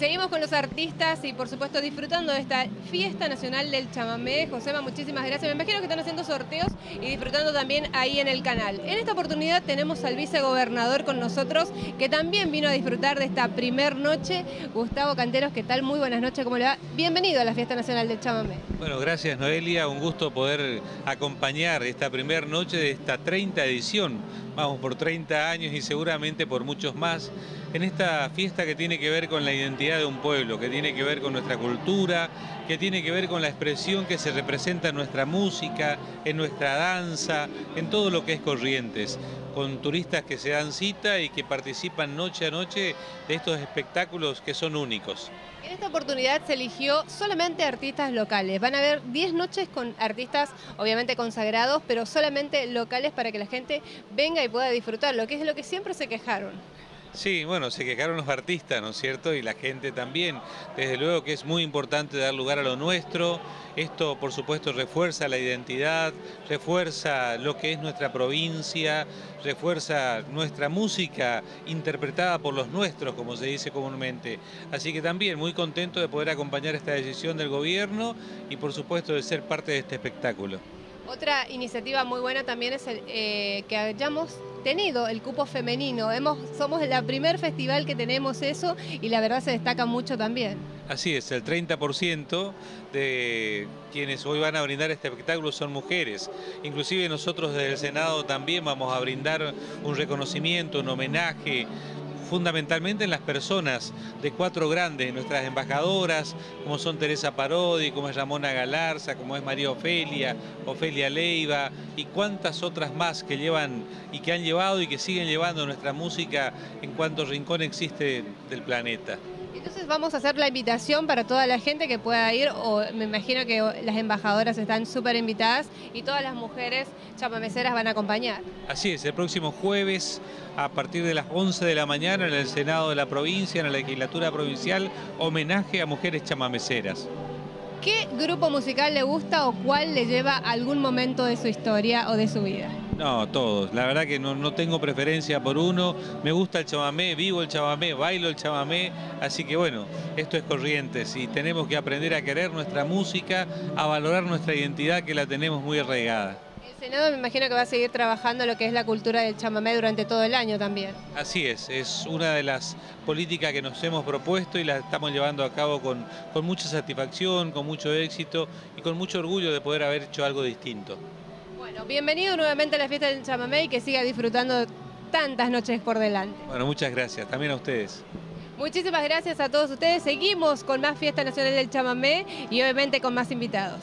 Seguimos con los artistas y por supuesto disfrutando de esta fiesta nacional del chamamé. Josema, muchísimas gracias. Me imagino que están haciendo sorteos y disfrutando también ahí en el canal. En esta oportunidad tenemos al vicegobernador con nosotros que también vino a disfrutar de esta primer noche. Gustavo Canteros, ¿qué tal? Muy buenas noches, ¿cómo le va? Bienvenido a la fiesta nacional del chamamé. Bueno, gracias Noelia, un gusto poder acompañar esta primera noche de esta 30 edición. Vamos por 30 años y seguramente por muchos más en esta fiesta que tiene que ver con la identidad de un pueblo, que tiene que ver con nuestra cultura, que tiene que ver con la expresión que se representa en nuestra música, en nuestra danza, en todo lo que es Corrientes, con turistas que se dan cita y que participan noche a noche de estos espectáculos que son únicos. En esta oportunidad se eligió solamente artistas locales. Van a haber 10 noches con artistas obviamente consagrados, pero solamente locales para que la gente venga y pueda disfrutar, lo que es lo que siempre se quejaron. Sí, bueno, se quejaron los artistas, ¿no es cierto? Y la gente también. Desde luego que es muy importante dar lugar a lo nuestro. Esto, por supuesto, refuerza la identidad, refuerza lo que es nuestra provincia, refuerza nuestra música interpretada por los nuestros, como se dice comúnmente. Así que también muy contento de poder acompañar esta decisión del gobierno y, por supuesto, de ser parte de este espectáculo. Otra iniciativa muy buena también es eh, que hayamos tenido el cupo femenino. Hemos, somos el primer festival que tenemos eso y la verdad se destaca mucho también. Así es, el 30% de quienes hoy van a brindar este espectáculo son mujeres. Inclusive nosotros desde el Senado también vamos a brindar un reconocimiento, un homenaje fundamentalmente en las personas de cuatro grandes, nuestras embajadoras, como son Teresa Parodi, como es Ramona Galarza, como es María Ofelia, Ofelia Leiva y cuantas otras más que llevan y que han llevado y que siguen llevando nuestra música en cuanto rincón existe del planeta. Entonces vamos a hacer la invitación para toda la gente que pueda ir, o me imagino que las embajadoras están súper invitadas y todas las mujeres chamameceras van a acompañar. Así es, el próximo jueves a partir de las 11 de la mañana en el Senado de la provincia, en la legislatura provincial, homenaje a mujeres chamameceras. ¿Qué grupo musical le gusta o cuál le lleva algún momento de su historia o de su vida? No, todos. La verdad que no, tengo preferencia por uno. Me gusta el chamamé, vivo el chamamé, bailo el chamamé. Así que bueno, esto es Corrientes y tenemos que aprender a querer nuestra música, a valorar nuestra identidad que la tenemos muy arraigada. El Senado me imagino que va a seguir trabajando lo que es la cultura del chamamé durante todo el año también. Así es, es una de las políticas que nos hemos propuesto y la estamos llevando a cabo con, con mucha satisfacción, con mucho éxito y con mucho orgullo de poder haber hecho algo distinto. Bueno, bienvenido nuevamente a la fiesta del chamamé y que siga disfrutando tantas noches por delante. Bueno, muchas gracias, también a ustedes. Muchísimas gracias a todos ustedes. Seguimos con más Fiesta Nacional del Chamamé y obviamente con más invitados.